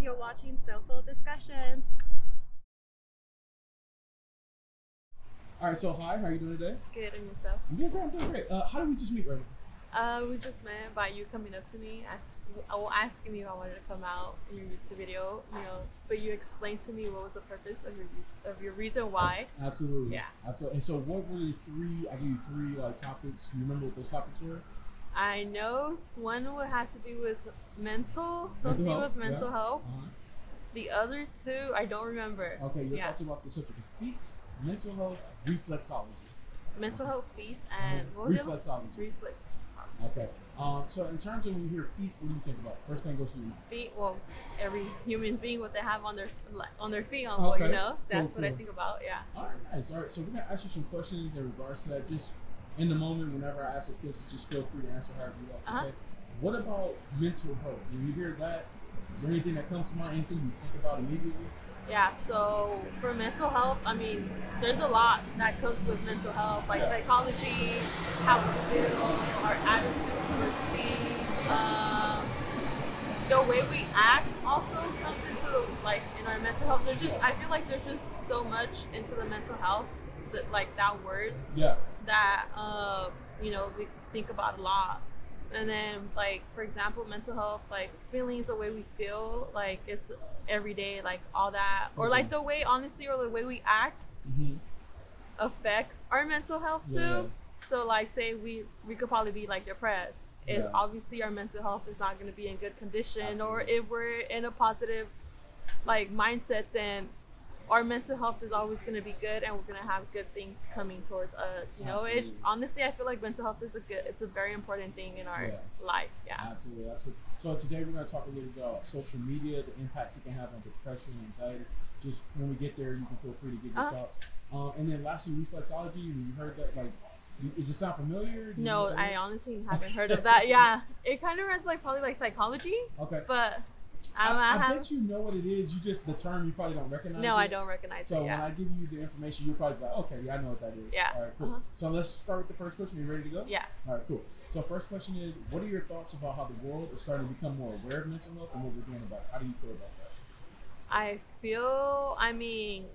You're watching Soleful Discussions. All right, so hi, how are you doing today? Good and yourself? I'm doing great. I'm doing great. Uh, how did we just meet, right? Uh, we just met by you coming up to me, ask, well, asking me if I wanted to come out in your YouTube video, you know. But you explained to me what was the purpose of your of your reason why. Absolutely. Yeah. Absolutely. And so, what were the three? I gave you three like topics. You remember what those topics were? I know one would has to be with mental, Mental something health, with mental yeah. health. Uh-huh. The other two, I don't remember. Okay, your Yeah. thoughts about the subject of feet, mental health, reflexology. Mental health feet and Uh-huh. what was the other? reflexology. Reflex. Okay. Um, so in terms of when you hear feet, what do you think about? First thing goes to your mind. Feet. Well, every human being, what they have on their on their feet, on what you know. That's Cool, what I think about. Yeah. All right, nice. All right, so we're gonna ask you some questions in regards to that. Just in the moment, whenever I ask those questions, just feel free to answer however you like. Uh-huh. Okay. What about mental health? When you hear that, is there anything that comes to mind? Anything you think about immediately? Yeah, so for mental health, I mean, there's a lot that comes with mental health, like Yeah. psychology, how we feel, our attitude towards things, um, the way we act also comes into the, like in our mental health. There's just I feel like there's just so much into the mental health, that, like that word Yeah. That uh, you know we think about a lot. And then, like for example, mental health, like feelings, the way we feel, like it's every day, like all that, or like Mhm. the way, honestly, or the way we act Mm-hmm. affects our mental health too. Yeah. So, like, say we we could probably be like depressed. If Yeah. obviously our mental health is not going to be in good condition, or if we're in a positive like mindset, then our mental health is always going to be good, and we're going to have good things coming towards us. You know, it honestly, I feel like mental health is a good, it's a very important thing in our Yeah. life. Yeah. Absolutely, absolutely. So today we're going to talk a little bit about social media, the impacts it can have on depression, anxiety. Just when we get there, you can feel free to give your Uh-huh. thoughts. Um, and then lastly, reflexology. You heard that, like, does it sound familiar? Do No, I honestly haven't heard of that. Yeah, it kind of runs like probably like psychology, Okay. but I, I, I, bet you know what it is. You just the term you probably don't recognize. no, it. I don't recognize So it. Yeah. when I give you the information, you'll probably be like, okay, yeah, I know what that is. Yeah, All right, cool. uh-huh. So let's start with the first question. Are you ready to go? Yeah. All right, cool. So first question is, what are your thoughts about how the world is starting to become more aware of mental health and what we're doing about it? How do you feel about that? I feel, I mean,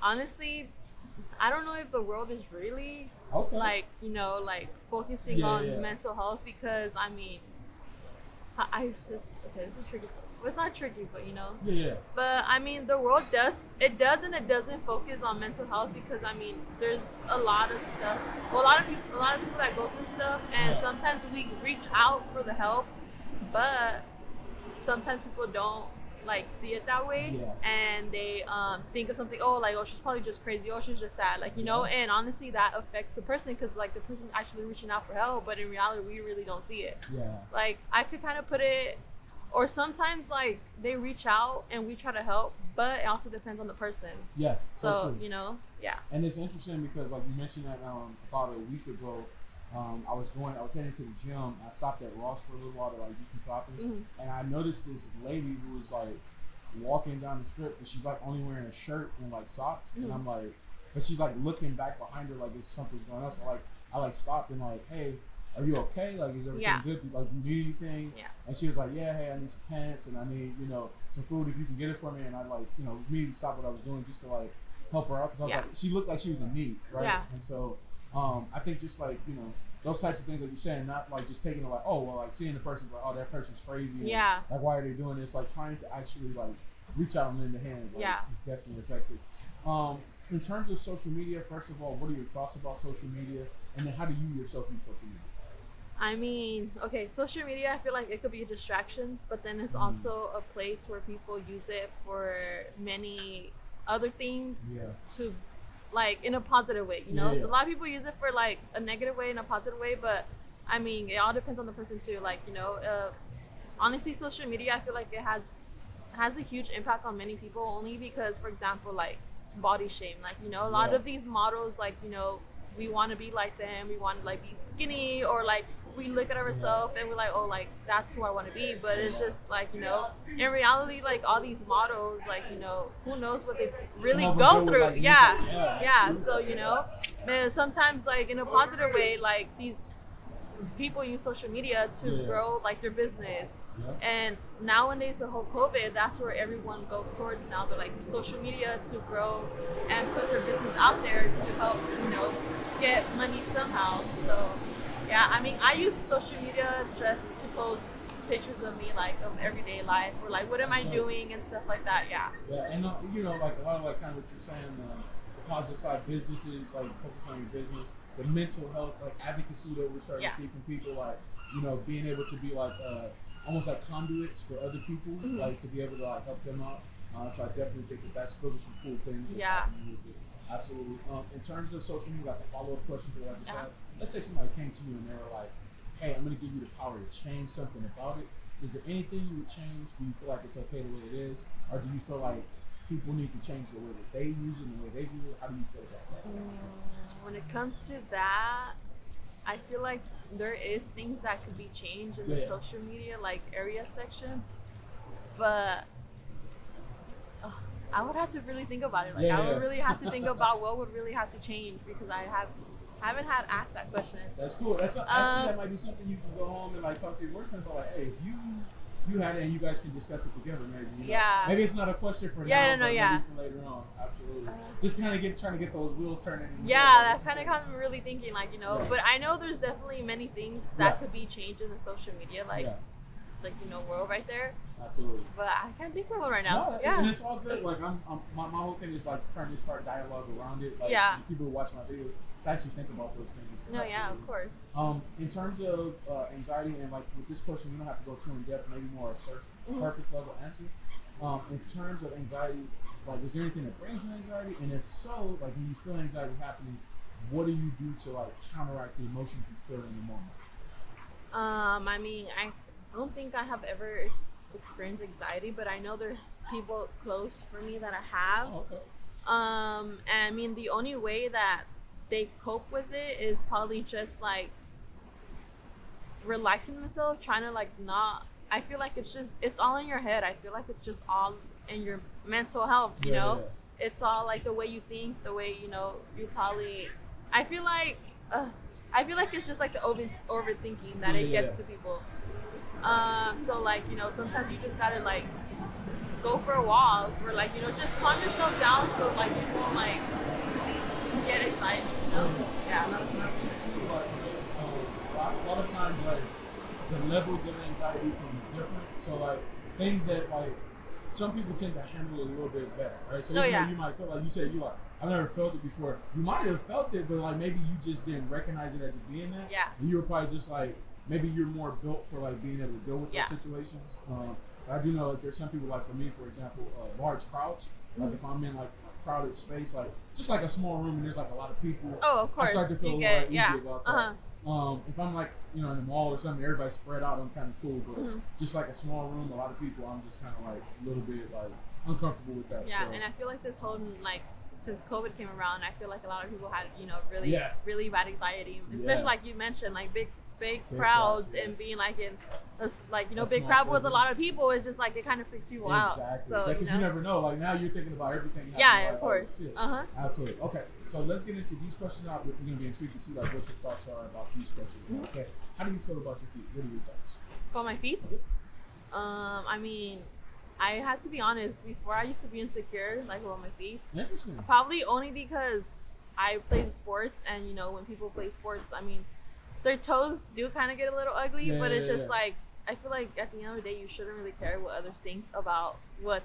honestly, I don't know if the world is really Okay. like, you know, like focusing Yeah, on yeah. mental health because, I mean, I, I just, okay, this is tricky. Well, it's not tricky, but you know, yeah, yeah. but I mean, the world does it does and it doesn't focus on mental health because I mean, there's a lot of stuff. Well, a lot of people, a lot of people that go through stuff, and sometimes we reach out for the help, but sometimes people don't like see it that way, Yeah. and they um, think of something. Oh, like oh, she's probably just crazy. Oh, she's just sad. Like you know, and honestly, that affects the person because like the person's actually reaching out for help, but in reality, we really don't see it Yeah. like I could kind of put it or sometimes like they reach out and we try to help but it also depends on the person Yeah. so you know yeah And it's interesting because, like you mentioned that um, about a week ago, um, I was going, I was heading to the gym. I stopped at Ross for a little while to like do some shopping, Mhm. and I noticed this lady who was like walking down the strip, but she's like only wearing a shirt and like socks, and Mhm. I'm like, but she's like looking back behind her like there's something's going on. So like, I like stopped and like, hey. Are you okay? Like, is everything Yeah. good? Like, do you need anything? Yeah. And she was like, "Yeah, hey, I need some pants and I need, you know, some food if you can get it for me." And I like, you know, immediately stopped what I was doing just to like help her out because I was Yeah. like, she looked like she was in need, right? Yeah. And so, um, I think just like you know those types of things that you're saying, not like just taking it like, oh, well, like seeing the person like, oh, that person's crazy. and, Yeah. Like, why are they doing this? Like trying to actually like reach out and lend a hand. Like, Yeah. Is definitely effective. Um, in terms of social media, first of all, what are your thoughts about social media, and then how do you yourself use social media? I mean okay social media i feel like it could be a distraction but then it's Mm. also a place where people use it for many other things Yeah. to like in a positive way you know Yeah, so a lot of people use it for like a negative way and a positive way but i mean it all depends on the person too like you know uh, honestly social media i feel like it has has a huge impact on many people only because for example like body shame like you know a lot Yeah. of these models like you know we want to be like them we want to like be skinny or like we look at ourselves and we're like oh like that's who i want to be but it's just like you know in reality like all these models like you know who knows what they really Some go through like, yeah yeah, yeah so you know man sometimes like in a positive way like these people use social media to Yeah. grow like their business. Yeah. And nowadays, the whole COVID, that's where everyone goes towards now. They're like social media to grow and put their business out there to help, you know, get money somehow. So, yeah, I mean, I use social media just to post pictures of me, like of everyday life, or like what am I doing and stuff like that. Yeah. Yeah, and uh, you know, like a lot of like kind of what you're saying, uh, the positive side businesses, like focus on your business, the mental health, like advocacy that we're starting Yeah. to see from people, like you know, being able to be like uh, almost like conduits for other people, Mhm. like to be able to like help them out. Uh, so I definitely think that that's those are some cool things. That's Yeah. happening with it. Absolutely. Um, in terms of social media, like a follow up question to what I just Yeah. had. Let's say somebody came to you and they were like, "Hey, I'm going to give you the power to change something about it. Is there anything you would change? Do you feel like it's okay the way it is, or do you feel like people need to change the way that they use it and the way they do it? How do you feel about that? Mm, When it comes to that, I feel like there is things that could be changed in the Yeah. social media like area section, but uh, I would have to really think about it. Like Yeah, I would really have to think about what would really have to change because I have haven't had asked that question. That's cool. That's actually Um, that might be something you can go home and like talk to your boyfriend about. Like, hey, if you you had it and you guys can discuss it together, maybe. you know? Yeah. Maybe it's not a question for Yeah, now, no, no, but yeah. maybe for later on. Absolutely. Uh, Just kind of get trying to get those wheels turning. Yeah, that kind of got me really thinking, like you know. Right. But I know there's definitely many things that Yeah. could be changed in the social media, like yeah, like you know, world right there. Absolutely. But I can't think of one right now. No, yeah. and it's all good. Like I'm, I'm my, my whole thing is like trying to start dialogue around it. Like Yeah. people who watch my videos to actually think about those things. no, yeah, of course. Um, in terms of uh, anxiety and like with this question, you don't have to go too in depth. Maybe more a sur- surface level answer. Um, in terms of anxiety, like is there anything that brings you anxiety? And if so, like when you feel anxiety happening, what do you do to like counteract the emotions you feel in the moment? Um, I mean, I don't think I have ever experienced anxiety, but I know there are people close for me that I have. Oh, okay. Um, and I mean, the only way that they cope with it is probably just like relaxing themselves, trying to like not. I feel like it's just it's all in your head. I feel like it's just all in your mental health. You Yeah, know, yeah. it's all like the way you think, the way you know you probably. I feel like. Uh, I feel like it's just like the over overthinking that Yeah, it gets to people. Um, so like you know sometimes you just gotta like go for a walk or like you know just calm yourself down so like you won't like get excited. You know? Yeah. And I, and I think too, like, um, a lot- of times, like, the levels of anxiety can be different. So, like, things that, like, some people tend to handle it a little bit better, right? So, Oh, even yeah. though you might feel like you said, you like, I've never felt it before. You might have felt it, but, like, maybe you just didn't recognize it as it being that. Yeah. And you were probably just, like, maybe you're more built for, like, being able to deal with Yeah. those situations. Um, I do know, like, there's some people, like, for me, for example, uh, large crowds. Like, if I'm in, like, a crowded space, like, just like a small room and there's, like, a lot of people. Oh, of course. I start to feel you a get little yeah. about that. Uh huh. Um, if I'm like, you know, in the mall or something, everybody's spread out, I'm kind of cool. But Mhm. just like a small room, a lot of people, I'm just kind of like a little bit like uncomfortable with that. Yeah, so. and I feel like this whole like since COVID came around, I feel like a lot of people had you know really Yeah. really bad anxiety, especially Yeah. like you mentioned, like big big, Big crowds crowds, yeah. and being like in a like you know A big crowd with a lot of people. It's just like it kind of freaks people out. exactly. So Because you you, know? never know. Like now you're thinking about everything. yeah, of oh, course. Uh huh. Absolutely. Okay, so let's get into these questions now. We're going to be intrigued to see like what your thoughts are about these questions. Mhm. Okay, how do you feel about your feet? What are your thoughts? About my feet. Um, I mean, I had to be honest. Before I used to be insecure, like about my feet. Interesting. Probably only because I played sports, and you know, when people play sports, I mean, their toes do kind of get a little ugly, Yeah, but it's yeah, just yeah. like I feel like at the end of the day, you shouldn't really care what others think about what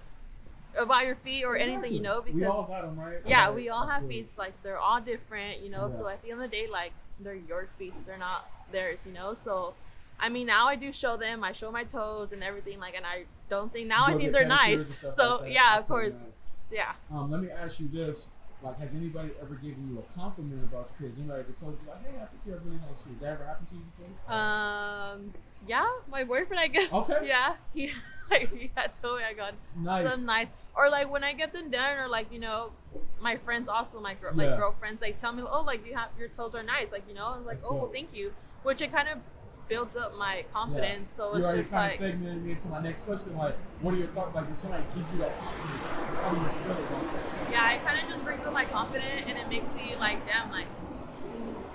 about your feet or anything, you know, we because all got them, right? yeah, Right, we all have absolutely. feet. Like they're all different, you know. So at the end of the day, like they're your feet, they're not theirs, you know. So. I mean, now I do show them. I show my toes and everything, like, and I don't think now You I think they're nice. So like yeah, of course, nice. yeah. Um, let me ask you this: like, has anybody ever given you a compliment about your feet? Anybody ever told you like, "Hey, I think you have really nice feet"? Has that ever happened to you before? Um, yeah, my boyfriend, I guess. Okay. Yeah, he, like, he had told me I got nice. some nice, or like when I get them done, or like you know, my friends also, my girl, Yeah. like girlfriends, like tell me, oh, like you have your toes are nice, like you know, I'm like, That's oh, well, thank you, which it kind of builds up my confidence. So it's you already just kind like, of segmented me into my next question. Like, what are your thoughts? Like, if somebody gives you that compliment, how do you feel about that? So, yeah, it kind of just brings up my confidence, and it makes you like, damn, like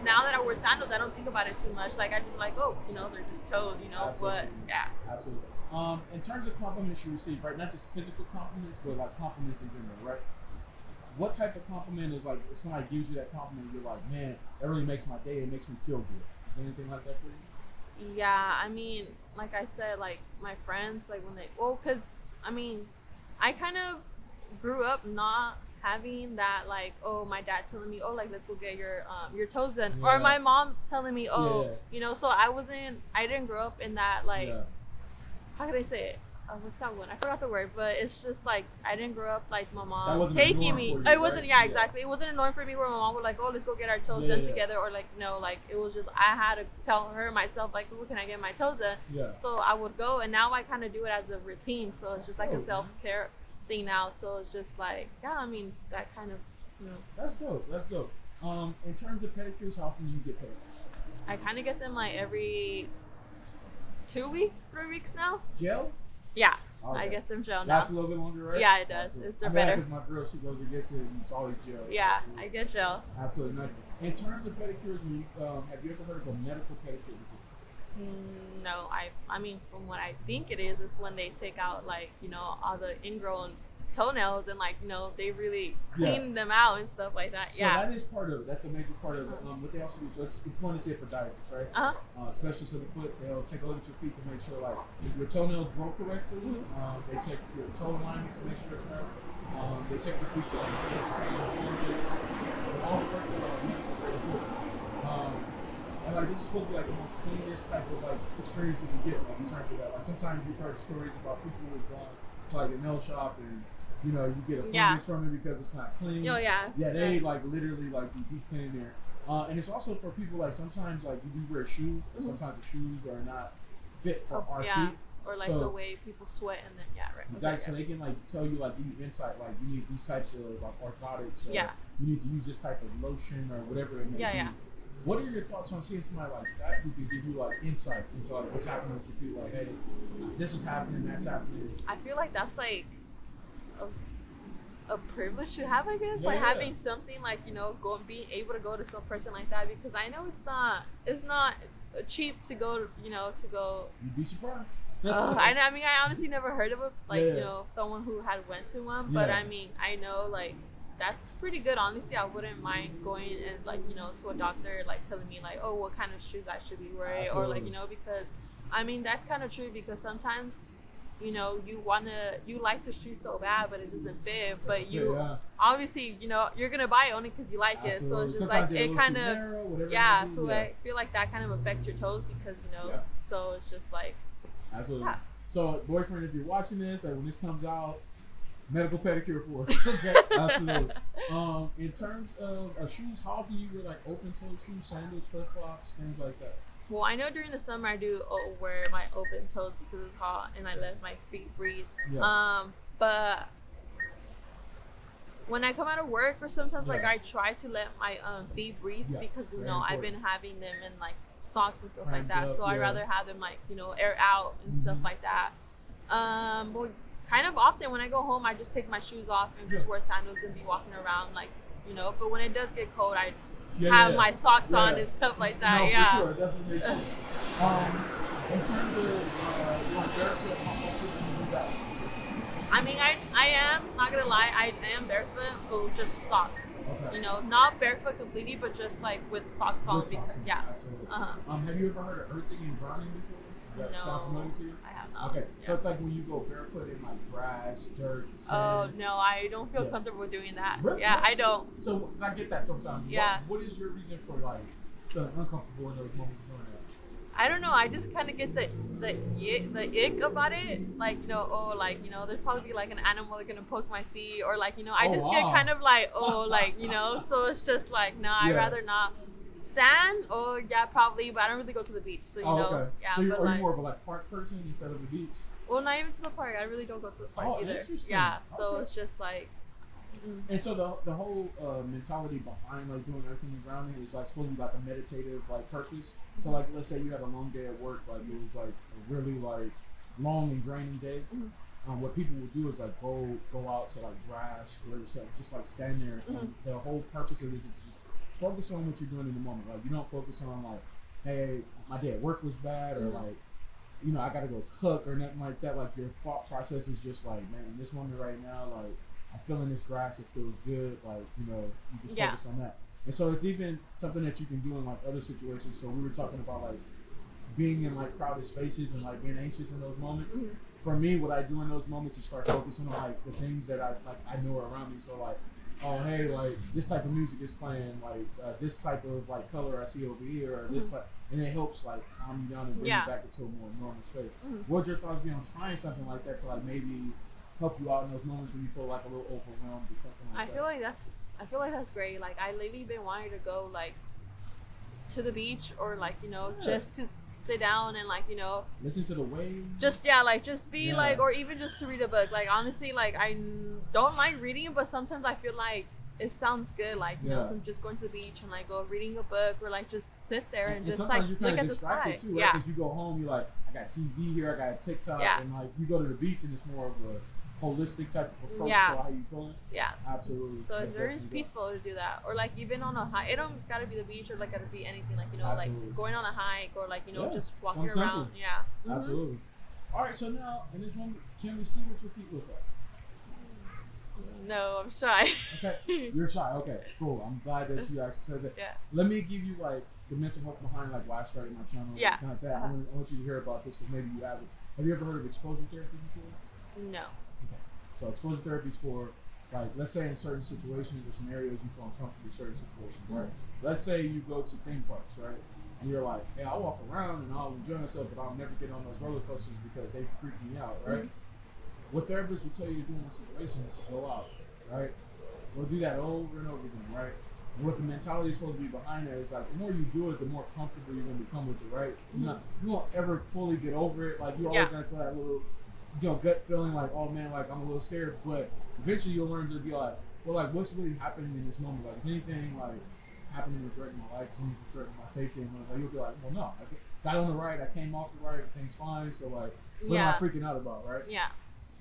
now that I wear sandals, I don't think about it too much. Like I just like, oh, you know, they're just toes, you know. Absolutely. But yeah, Absolutely. Um, in terms of compliments you receive, right? Not just physical compliments, but like compliments in general, right? What type of compliment is like if somebody gives you that compliment, you're like, man, that really makes my day. It makes me feel good. Is there anything like that for you? Yeah. I mean, like I said, like my friends, like when they, well, cause I mean, I kind of grew up not having that like oh my dad telling me oh like let's go get your um your toes done Yeah. or my mom telling me oh Yeah. you know so I wasn't I didn't grow up in that like yeah. how can I say it? Uh, what's that one? I forgot the word, but it's just like I didn't grow up like my mom taking me. you, it wasn't, right? yeah, Yeah. exactly. It wasn't a norm for me where my mom would like, oh, let's go get our toes Yeah, done yeah. together, or like no, like it was just I had to tell her myself like, oh, can I get my toes done? Yeah. So I would go, and now I kind of do it as a routine. So it's That's just like dope, a self care thing now. So it's just like, yeah, I mean that kind of, you know, That's dope. That's dope. Um, in terms of pedicures, how often do you get pedicures? I kind of get them like every two weeks, three weeks now. Gel? Yeah, I Okay. get them gel now. Lasts a little bit longer, right? Yeah, it does. Absolutely. It's- they're I better. Because my girl, she goes and gets it, and it's always gel. Yeah, Absolutely. I get gel. Absolutely nice. In terms of pedicures, um, have you ever heard of a medical pedicure before? Mm, No, I I mean from what I think it is is when they take out like you know all the ingrown toenails and like you know they really Yeah. clean them out and stuff like that. So yeah. that is part of. That's a major part of. Um, what they also do, so it's, it's going to say podiatrist, right? Uh huh. Uh, especially so the foot, they'll take a look at your feet to make sure like your toenails grow correctly. Mhm. Um, they check your toe alignment to make sure it's right. Um, they check your feet for like dead skin, fungus, all the work that for the foot. Um, and like this is supposed to be like the most cleanest type of like experience you can get like in terms of that. Like sometimes you've heard stories about people who've gone to like a nail shop and you know you get a fungus Yeah. from it because it's not clean. Oh yeah. Yeah, they like literally like be deep cleaning there. Uh, and it's also for people like sometimes like we wear shoes, and sometimes the shoes are not fit for Oh, our yeah. feet. Or like So- the way people sweat and then yeah right. Exactly. So Okay, they can like tell you like you insight like you need these types of like orthotics. Or Yeah. You need to use this type of lotion or whatever it may Yeah, be. yeah. What are your thoughts on seeing somebody like that who can give you like insight into like what's happening with your feet? Like, hey, this is happening, that's happening. I feel like that's like a, a privilege to have, I guess. Yeah, like yeah. having something like you know, go being able to go to some person like that because I know it's not it's not cheap to go you know to go You'd be surprised. Uh, I, I mean, I honestly never heard of it, like Yeah. you know, someone who had went to one. But. I mean, I know like that's pretty good. Honestly, I wouldn't mind going and like you know to a doctor, like telling me like, oh, what kind of shoes I should be wearing, or like you know, because I mean that's kind of true because sometimes. You know, you wanna, you like the shoe so bad, but it doesn't fit. But you, yeah, obviously, you know, you're gonna buy it only because you like it. So it's just Sometimes like it kind of, narrow, whatever it yeah. So I feel like that kind of affects your toes because you know. Yeah. So it's just like, Absolutely. Yeah. So, boyfriend, if you're watching this, like when this comes out, medical pedicure for it. okay, absolutely. Um, in terms of uh, shoes, how often you wear like open toe shoes, sandals, flip flops, things like that? Well, I know during the summer I do wear my open toes because it's hot and I let my feet breathe. Yeah. Um, but when I come out of work or sometimes like I try to let my um, feet breathe Yeah, because you very know I've been having them in like socks and stuff Cramped like that. up, so I'd rather have them like you know air out and stuff Mhm. like that. Um, but kind of often when I go home I just take my shoes off and just wear sandals and be walking around like you know. But when it does get cold, I just Yeah, have yeah. my socks on and stuff like that. no, yeah. for sure, it definitely makes sense. Um, in terms of uh, like barefoot, how often do you do that? I mean, I I am not gonna lie, I am barefoot, but just socks. Okay. You know, not barefoot completely, but just like with socks on. With socks because, yeah. absolutely. Uh huh. Um, have you ever heard of earthing and grounding before? Does that No. sound familiar to you? I have not. Okay, Yeah. so it's like when you go barefoot in like grass, dirt, oh, sand. Oh no, I don't feel Yeah. comfortable doing that. Really? Yeah, I So- don't. So, because I get that sometimes. What- Yeah. what is your reason for like feeling uncomfortable in those moments of doing that? I don't know. I just kind of get the the the ick about it. Like you know, oh, like you know, there's probably like an animal that's gonna poke my feet, or like you know, I Oh, just wow. get kind of like oh, like you know. So it's just like no, I'd rather not. Sand, oh yeah, probably, but I don't really go to the beach, so you oh, know, okay. yeah. so you're, but are like, you more of a like park person instead of the beach? Well, not even to the park. I really don't go to the park Oh, either. interesting. Yeah, so Okay. it's just like, mm, And so the the whole uh, mentality behind like doing earthing and grounding is like supposed to be like a meditative like purpose. So like let's say you had a long day at work, like it was like a really like long and draining day. Mhm. Um, what people will do is like go go out to like grass, whatever, so just like stand there. And Mhm. the whole purpose of this is just focus on what you're doing in the moment. Like you don't focus on like, hey, my day at work was bad, or Mhm. like, you know, I gotta go cook or nothing like that. Like your thought process is just like, man, in this moment right now, like I'm feeling this grass, it feels good. Like you know, you just Yeah. focus on that. And so it's even something that you can do in like other situations. So we were talking about like being in like crowded spaces and like being anxious in those moments. Mhm. For me, what I do in those moments is start focusing on like the things that I like I know are around me. So like, oh hey, like this type of music is playing, like uh, this type of like color I see over here, or this like, and it helps like calm you down and bring Yeah. you back into a more normal space. Mhm. What'd your thoughts be on trying something like that to like maybe help you out in those moments when you feel like a little overwhelmed or something like I that? feel like that's I feel like that's great. Like I lately been wanting to go like to the beach or like you know Yeah. just to sit down and like you know Listen to the waves. just yeah like just be Yeah. like or even just to read a book. Like honestly like I don't like reading but sometimes I feel like it sounds good like you know Yeah. some just going to the beach and like go reading a book or like just sit there and, and, just sometimes like you're look kind at of the distracted sky. too, right? Yeah. Because you go home, you're like, I got TV here, I got TikTok, Yeah. and like you go to the beach and it's more of a holistic type of approach Yeah. to how you feeling. Yeah. Absolutely. So That's it's very peaceful to do that, or like even on a hike. It don't gotta be the beach or like gotta be anything like you know Absolutely. like going on a hike or like you know Yeah, just walking something around. simple. Yeah. Mhm. Absolutely. All right, so now in this moment, can we see what your feet look like? No, I'm shy. Okay, you're shy. Okay, cool. I'm glad that you actually said that. Yeah. Let me give you like the mental health behind like why I started my channel. Yeah. Kind of that. I, Uh-huh. want, I want you to hear about this because maybe you haven't. Have you ever heard of exposure therapy before? No. So exposure therapy is for like let's say in certain situations or scenarios you feel uncomfortable in certain situations, right? Let's say you go to theme parks, right? And you're like, hey, I'll walk around and I'll enjoy myself, but I'll never get on those roller coasters because they freak me out, right? Mm-hmm. What therapists will tell you to do in those situations is go out, right? We'll do that over and over again, right? And what the mentality is supposed to be behind that is like the more you do it, the more comfortable you're gonna become with it, right? Mm-hmm. Not, you won't ever fully get over it. Like you're always Yeah. gonna feel that little, you know, gut feeling like, oh man, like I'm a little scared. But eventually you'll learn to be like, well, like what's really happening in this moment? Like is anything like happening to threaten my life? Is anything threatening my safety? And like, you'll be like, well, no, I got on the right, I came off the right, everything's fine. So like, what Yeah. am I freaking out about, right? Yeah.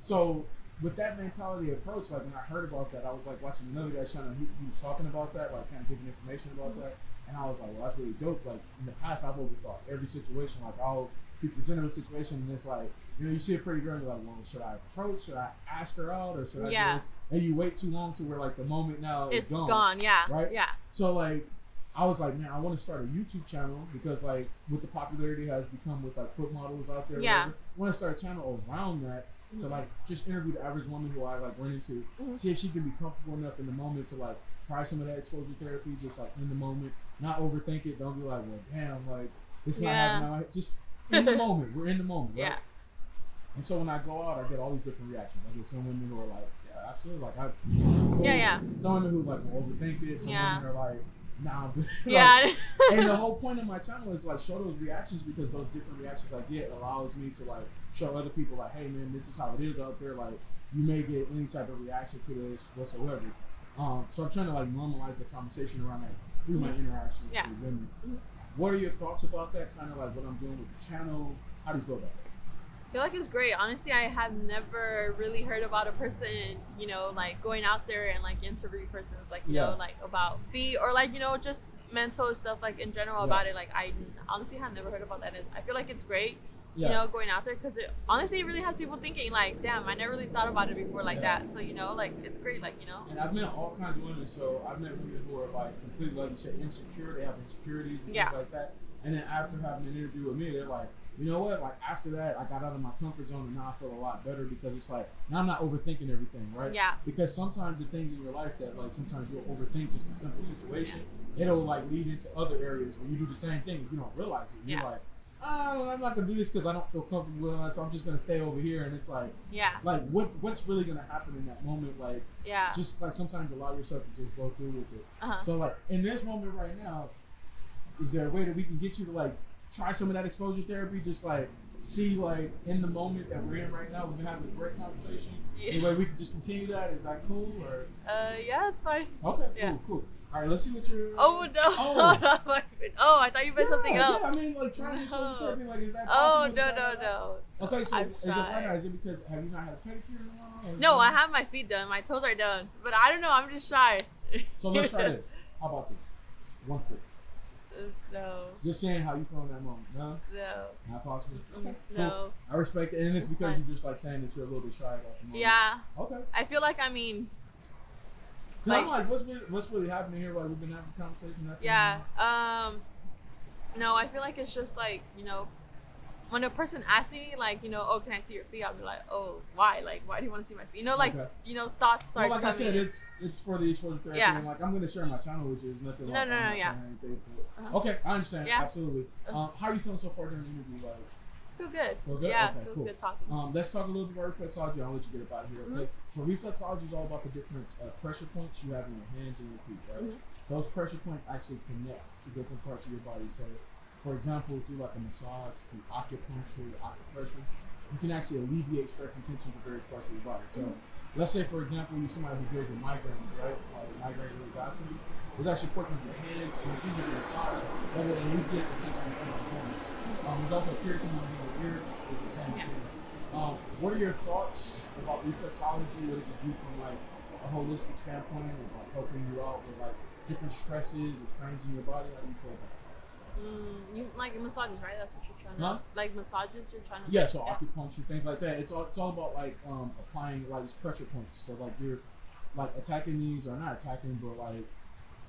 So with that mentality approach, like when I heard about that, I was like watching another guy's channel. He, he was talking about that, like kind of giving information about that, and I was like, well, that's really dope. Like in the past, I've overthought every situation. Like I'll be presented with a situation, and it's like, you know, you see a pretty girl, and you're like, well, should I approach? Should I ask her out, or should I Yeah. just? And you wait too long to where like the moment now is It's gone. Yeah. right? Yeah. So like, I was like, man, I want to start a YouTube channel because like with the popularity has become with like foot models out there. Yeah. whatever, I want to start a channel around that to like just interview the average woman who I like run into, Mhm. see if she can be comfortable enough in the moment to like try some of that exposure therapy, just like in the moment, not overthink it. Don't be like, well, damn, like this might Yeah. happen. now. Just in the moment. We're in the moment. Right? Yeah. And so when I go out, I get all these different reactions. I get some women who are like, yeah, absolutely. Like I. Yeah, yeah. Some women who like will overthink it. Some Yeah. women are like, nah. Like, Yeah. and the whole point of my channel is like show those reactions because those different reactions I get allows me to like show other people like, hey man, this is how it is out there. Like you may get any type of reaction to this whatsoever. Um, so I'm trying to like normalize the conversation around that through my interaction Yeah. with women. What are your thoughts about that? Kind of like what I'm doing with the channel. How do you feel about that? I feel like it's great. Honestly, I have never really heard about a person, you know, like going out there and like interviewing persons, like you Yeah. know, like about feet or like you know just mental stuff, like in general Yeah. about it. Like I honestly have never heard about that. And I feel like it's great, Yeah. you know, going out there because it honestly it really has people thinking like, damn, I never really thought about it before like Yeah. that. So you know, like it's great, like you know. And I've met all kinds of women. So I've met women who are like completely, like you said, insecure. They have insecurities and Yeah. things like that. And then after having an interview with me, they're like, you know what? Like after that, I got out of my comfort zone and now I feel a lot better because it's like now I'm not overthinking everything, right? Yeah. Because sometimes the things in your life that like sometimes you'll overthink just a simple situation, it'll like lead into other areas where you do the same thing and you don't realize it. You're Yeah. like, oh, I'm not gonna do this because I don't feel comfortable with it, so I'm just gonna stay over here. And it's like, Yeah. like what what's really gonna happen in that moment? Like Yeah. just like sometimes allow yourself to just go through with it. Uh-huh. So like in this moment right now, is there a way that we can get you to like try some of that exposure therapy? Just like see like in the moment that we're in right now, we've been having a great conversation. Yeah. Any way we can just continue that? Is that cool or Uh, yeah, it's fine. okay? Yeah. Cool, cool. All right, let's see what you're. Oh no! Oh. Oh, I thought you meant yeah, something else. Yeah, I mean like trying exposure No. therapy. Like is that possible? Oh no no no! Okay, so I've is it now? Is it because have you not had a pedicure in a while? No, I have my feet done. My toes are done, but I don't know. I'm just shy. So let's try this. How about this? one foot. Uh, no, Just saying how you feel in that moment. No, no, not possible. mm, Okay, no. cool. I respect it, and it's because you're just like saying that you're a little bit shy about the moment. Yeah, Okay. I feel like I mean, Cause I'm Like- like, what's really, what's really happening here? Like we've been having a conversation. nothing- yeah. Um, no, I feel like it's just like you know, when a person asks me like you know, oh, can I see your feet? I'll be like, oh, why? Like, why do you want to see my feet? You know, like Okay. you know, thoughts start Well, like I said, it's it's for the exposure therapy, Yeah. and like I'm gonna share my channel, which is nothing. No, like, no, no, yeah. Uh-huh. Okay, I understand. Yeah. Absolutely. Uh-huh. Um, how are you feeling so far during the interview? Like, feel good. Feel good? Yeah, Okay, feels cool. good talking. Um, let's talk a little bit about reflexology. I'll let you get up out of here, okay? Mm-hmm. So reflexology is all about the different uh, pressure points you have in your hands and your feet, right? Mhm. Those pressure points actually connect to different parts of your body. So, for example, through like a massage, through acupuncture, acupressure, you can actually alleviate stress and tension to various parts of your body. So, let's say, for example, you're somebody who deals with migraines, right? Like migraines are really bad for you. There's actually a portion of your hands and your feet you can massage that will alleviate the tension from your joints. Um, there's also a piercing on your ear. It's the same thing. Um, what are your thoughts about reflexology? What it can do from like a holistic standpoint of like helping you out with like different stresses or strains in your body? How do you feel about? Mm, you like massages, right? That's what you're trying to Huh? like massages. You're trying to Yeah, so acupuncture, things like that. It's all it's all about like um, applying like these pressure points. So like you're like attacking these or not attacking, but like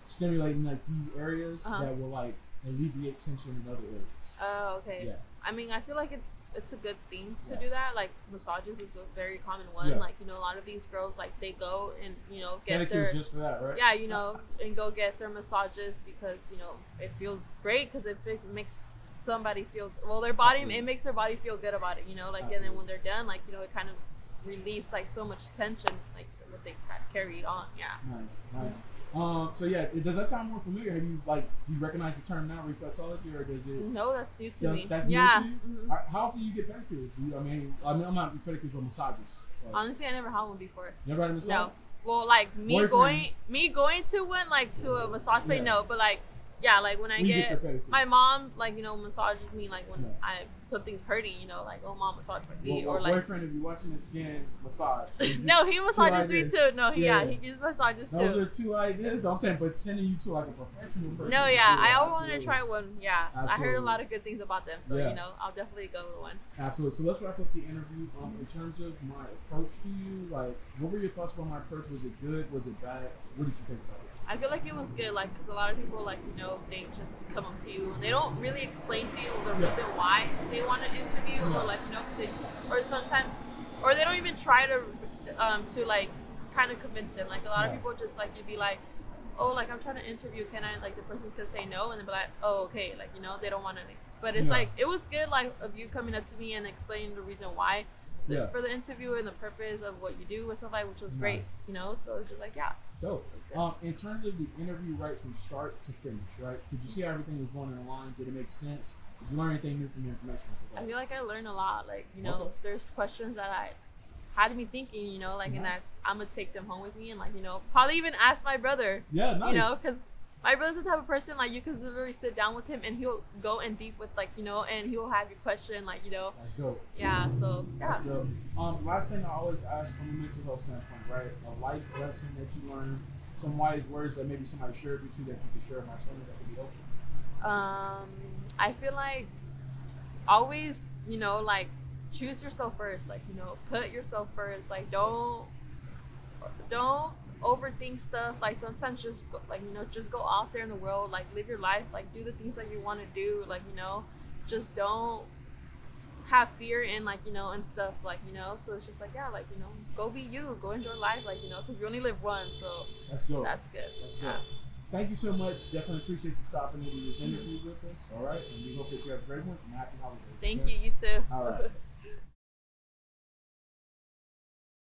stimulating like these areas Uh-huh. that will like alleviate tension in other areas. Oh, okay. Yeah. I mean, I feel like it, it's a good thing to Yeah. do that. Like massages is a very common one. Yeah. Like you know, a lot of these girls like they go and you know get their just for that, right? yeah, you know, and go get their massages because you know it feels great because it, fi- makes somebody feel well. Their body Absolutely. it makes their body feel good about it. You know, like and then when they're done, like you know, it kind of release like so much tension like that they ca- carried on. Yeah. Nice, nice. Um, so yeah, it- does that sound more familiar? Have you like do you recognize the term now, reflexology, or does it? No, that's new to me. that's new to you? mhm. How- How often do you get pedicures? You, I mean, I mean, I'm not pedicures, but massages. Like, Honestly, I never had one before. never had a massage. No. Well, like me Boyfriend. going, me going to one, like to a massage place, Yeah. no. But like, yeah, like when I get, get my mom, like you know, massages me, like when Yeah. I something's hurting, you know, like oh mom, massage my feet, well, or like. boyfriend, if you're watching this again, massage. No, he massages me too. No, he, yeah, Yeah. he gives massages Those too. are two ideas. though. I'm saying, but sending you to like a professional person. No, yeah, good, I always want to try one. Yeah, I heard a lot of good things about them, so Yeah. you know, I'll definitely go with one. Absolutely. So let's wrap up the interview. Um, in terms of my approach to you, like, what were your thoughts about my approach? Was it good? Was it bad? What did you think about it? I feel like it was good, like, because a lot of people, like, you know, they just come up to you and they don't really explain to you the Yeah. reason why they want to interview, Yeah. or like, you know, 'cause they, or sometimes, or they don't even try to, um, to like, kind of convince them. Like, a lot Yeah. of people just like you'd be like, oh, like I'm trying to interview, can I? Like, the person could say no, and then be like, oh, okay, like, you know, they don't want any. But it's like it was good, like, of you coming up to me and explaining the reason why. The- Yeah. For the interview and the purpose of what you do and stuff like, which was Nice. great, you know. So it's just like, yeah, Dope. it was good. Um, in terms of the interview, right from start to finish, right? Did you see how everything was going in line? Did it make sense? Did you learn anything new from the information? I feel like I learned a lot. Like, you know, Okay. there's questions that I had me thinking, you know, like, and Nice. I, I'm gonna take them home with me and, like, you know, probably even ask my brother, yeah, nice. you know, because my brother's the type of person, like, you can literally sit down with him and he'll go in deep with, like, you know, and he'll have your question, like, you know, That's dope. yeah, so, yeah. That's dope. Um, last thing I always ask from a mental health standpoint, right? A life lesson that you learned, some wise words that maybe somebody shared with you that you could share with my channel that could be helpful. Um, I feel like always, you know, like choose yourself first. Like, you know, put yourself first. Like, don't don't overthink stuff. Like, sometimes just go, like you know, just go out there in the world. Like, live your life. Like, do the things that you want to do. Like, you know, just don't have fear and like you know and stuff like you know so it's just like yeah like you know go be you go enjoy life like you know because you only live once so That's dope. that's good That's yeah. good. Thank you so much. Definitely appreciate you stopping into this interview with us. All right, and we hope that you have a great one and happy holidays. thank you you too All right.